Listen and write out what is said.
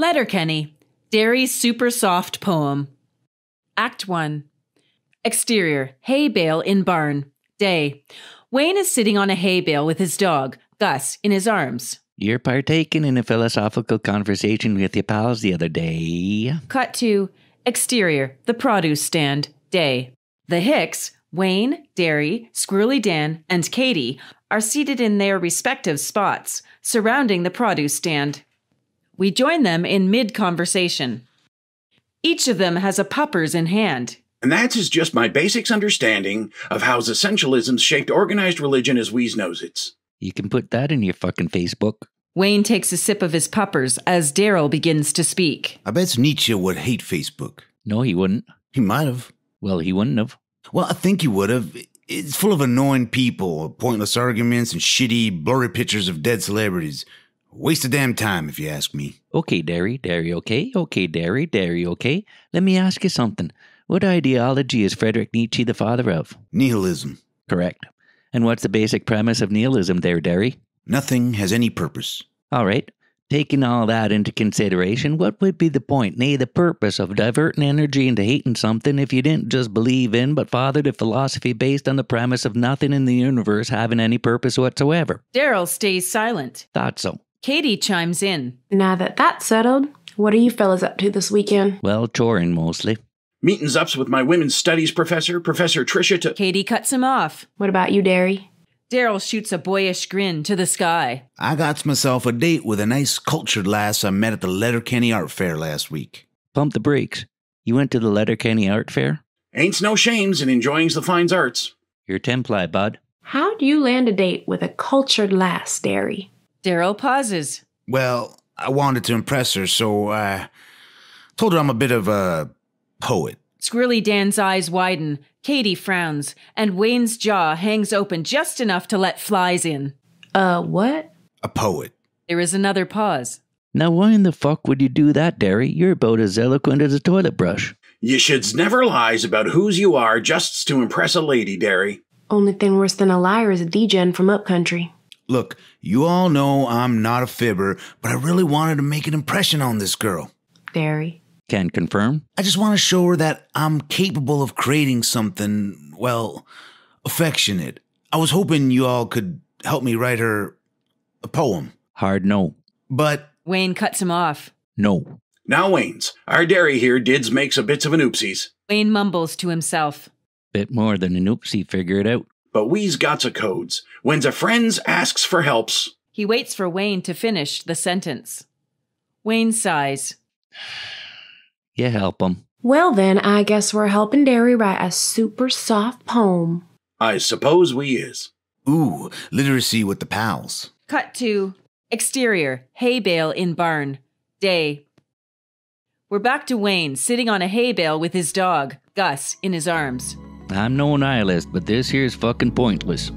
Letterkenny, Dary's super soft poem. Act 1. Exterior, hay bale in barn. Day. Wayne is sitting on a hay bale with his dog, Gus, in his arms. You're partaking in a philosophical conversation with your pals the other day. Cut to exterior, the produce stand. Day. The Hicks, Wayne, Dary, Squirrely Dan, and Katy are seated in their respective spots, surrounding the produce stand. We join them in mid conversation. Each of them has a puppers in hand. And that is just my basics understanding of how essentialism's shaped organized religion as we knows it. You can put that in your fucking Facebook. Wayne takes a sip of his puppers as Daryl begins to speak. I bet Nietzsche would hate Facebook. No, he wouldn't. He might have. Well, he wouldn't have. Well, I think he would have. It's full of annoying people, pointless arguments, and shitty, blurry pictures of dead celebrities. Waste of damn time, if you ask me. Okay, Dary, Dary, okay, okay, Dary, Dary, okay. Let me ask you something. What ideology is Frederick Nietzsche the father of? Nihilism. Correct. And what's the basic premise of nihilism there, Dary? Nothing has any purpose. All right. Taking all that into consideration, what would be the point, nay, the purpose of diverting energy into hating something if you didn't just believe in, but fathered a philosophy based on the premise of nothing in the universe having any purpose whatsoever? Daryl stays silent. Thought so. Katy chimes in. Now that that's settled, what are you fellas up to this weekend? Well, touring mostly. Meetings ups with my women's studies professor, Professor Tricia to. Katy cuts him off. What about you, Dary? Daryl shoots a boyish grin to the sky. I got myself a date with a nice cultured lass I met at the Letterkenny Art Fair last week. Pump the brakes. You went to the Letterkenny Art Fair? Ain't no shames in enjoying the fine arts. You're Templi, bud. How do you land a date with a cultured lass, Dary? Daryl pauses. Well, I wanted to impress her, so I told her I'm a bit of a poet. Squirrely Dan's eyes widen, Katy frowns, and Wayne's jaw hangs open just enough to let flies in. Uh, what? A poet. There is another pause. Now, why in the fuck would you do that, Dary? You're about as eloquent as a toilet brush. You shoulds never lies about whose you are just to impress a lady, Dary. Only thing worse than a liar is a degen from upcountry. Look, you all know I'm not a fibber, but I really wanted to make an impression on this girl. Dary. Can confirm. I just want to show her that I'm capable of creating something, well, affectionate. I was hoping you all could help me write her a poem. Hard no. But Wayne cuts him off. No. Now, Waynes, our Dary here dids makes a bits of an oopsies, Wayne mumbles to himself. Bit more than an oopsie, figure it out. But we's got a codes. When's a friends asks for helps, He waits for Wayne to finish the sentence. Wayne sighs. You help 'em. Well, then, I guess we're helping Dary write a super soft poem. I suppose we is. ooh, literacy with the pals. Cut to exterior, hay bale in barn. Day. We're back to Wayne sitting on a hay bale with his dog, Gus, in his arms. I'm no nihilist, but this here's fucking pointless.